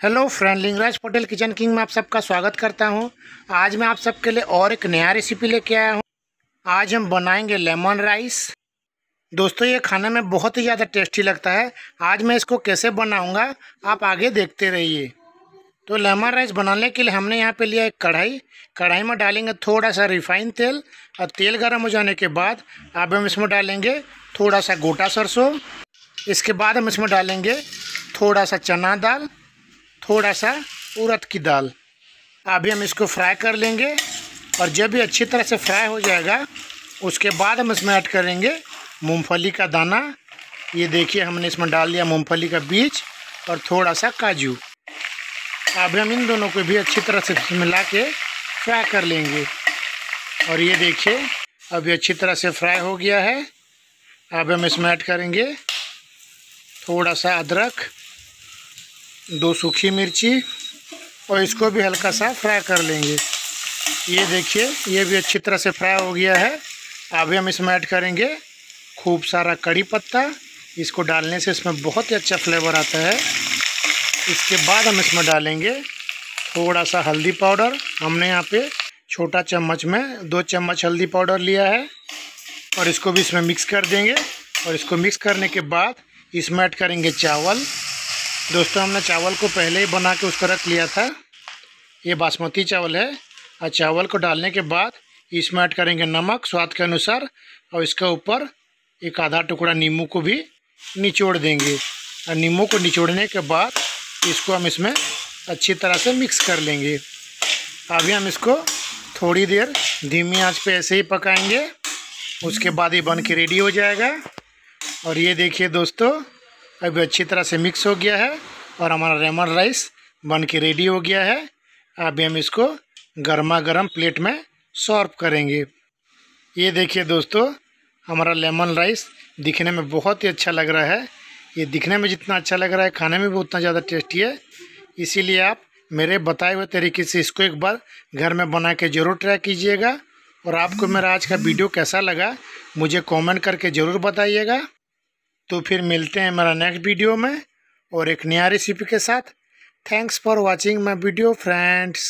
Hello friend, Lingaraj Patel kitchen king में आप सबका स्वागत करता हूँ। आज मैं आप सबके लिए और एक नया रेसिपी लेके आया हूँ। आज हम बनाएँगे लेमन राइस दोस्तों, ये खाने में बहुत ही ज़्यादा टेस्टी लगता है। आज मैं इसको कैसे बनाऊँगा, आप आगे देखते रहिए। तो लेमन राइस बनाने के लिए हमने यहाँ पे लिया एक कढ़ाई। कढ़ाई में डालेंगे थोड़ा सा रिफाइन तेल और तेल गर्म हो जाने के बाद अब हम इसमें डालेंगे थोड़ा सा गोटा सरसों। इसके बाद हम इसमें डालेंगे थोड़ा सा चना दाल। थोड़ा सा उड़द की दाल। अभी हम इसको फ्राई कर लेंगे और जब भी अच्छी तरह से फ्राई हो जाएगा, उसके बाद हम इसमें ऐड करेंगे मूंगफली का दाना। ये देखिए, हमने इसमें डाल दिया मूंगफली का बीज और थोड़ा सा काजू। अभी हम इन दोनों को भी अच्छी तरह से मिला के फ्राई कर लेंगे। और ये देखिए, अभी अच्छी तरह से फ्राई हो गया है। अब हम इसमें ऐड करेंगे थोड़ा सा अदरक। दो सूखी मिर्ची और इसको भी हल्का सा फ्राई कर लेंगे। ये देखिए, ये भी अच्छी तरह से फ्राई हो गया है। अभी हम इसमें ऐड करेंगे खूब सारा कड़ी पत्ता। इसको डालने से इसमें बहुत ही अच्छा फ्लेवर आता है। इसके बाद हम इसमें डालेंगे थोड़ा सा हल्दी पाउडर। हमने यहाँ पे छोटा चम्मच में दो चम्मच हल्दी पाउडर लिया है और इसको भी इसमें मिक्स कर देंगे। और इसको मिक्स करने के बाद इसमें ऐड करेंगे चावल। दोस्तों, हमने चावल को पहले ही बना के उसको रख लिया था। ये बासमती चावल है। और चावल को डालने के बाद इसमें ऐड करेंगे नमक स्वाद के अनुसार और इसके ऊपर एक आधा टुकड़ा नींबू को भी निचोड़ देंगे। और नींबू को निचोड़ने के बाद इसको हम इसमें अच्छी तरह से मिक्स कर लेंगे। अभी हम इसको थोड़ी देर धीमी आँच पे ऐसे ही पकाएँगे। उसके बाद ये बन के रेडी हो जाएगा। और ये देखिए दोस्तों अभी अच्छी तरह से मिक्स हो गया है और हमारा लेमन राइस बन के रेडी हो गया है। अभी हम इसको गर्मा गर्म प्लेट में सर्व करेंगे। ये देखिए दोस्तों, हमारा लेमन राइस दिखने में बहुत ही अच्छा लग रहा है। ये दिखने में जितना अच्छा लग रहा है, खाने में भी उतना ज़्यादा टेस्टी है। इसीलिए आप मेरे बताए हुए तरीके से इसको एक बार घर में बना के ज़रूर ट्राई कीजिएगा। और आपको मेरा आज का वीडियो कैसा लगा, मुझे कमेंट करके ज़रूर बताइएगा। तो फिर मिलते हैं मेरा नेक्स्ट वीडियो में और एक नया रेसिपी के साथ। Thanks for watching my video friends